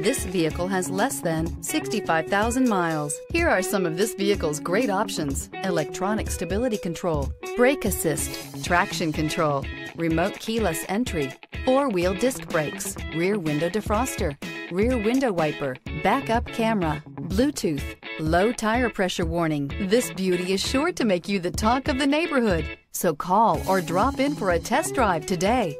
This vehicle has less than 65,000 miles. Here are some of this vehicle's great options. Electronic stability control, brake assist, traction control, remote keyless entry, four-wheel disc brakes, rear window defroster, rear window wiper, backup camera, Bluetooth, low tire pressure warning. This beauty is sure to make you the talk of the neighborhood. So call or drop in for a test drive today.